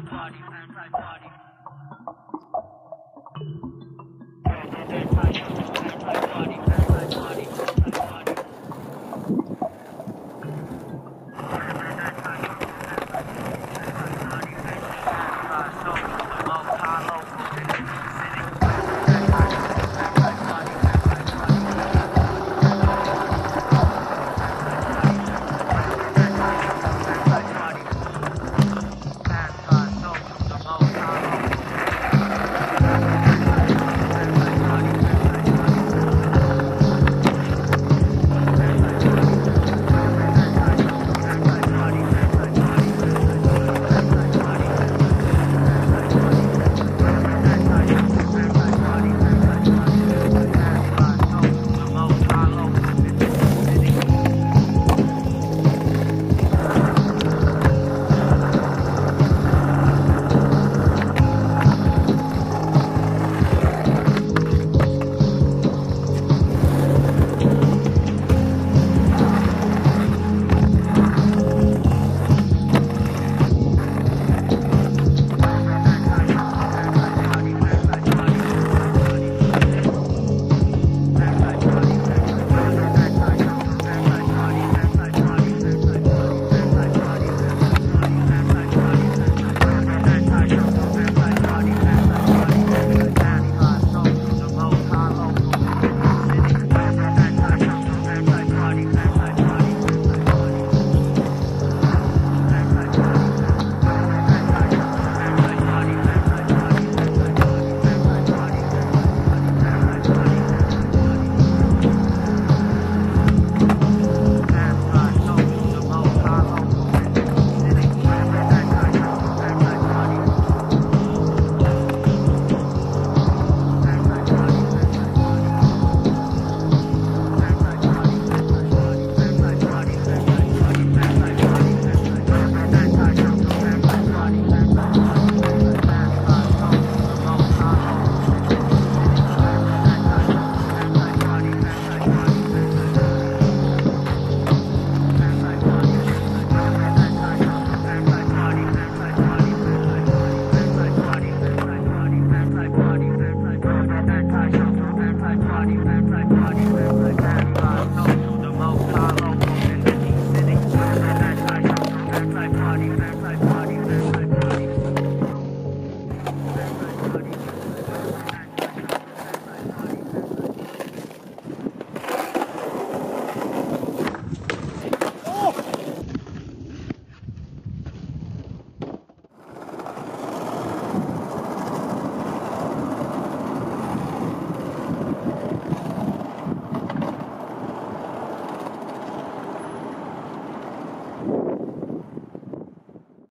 party. Backside pocket.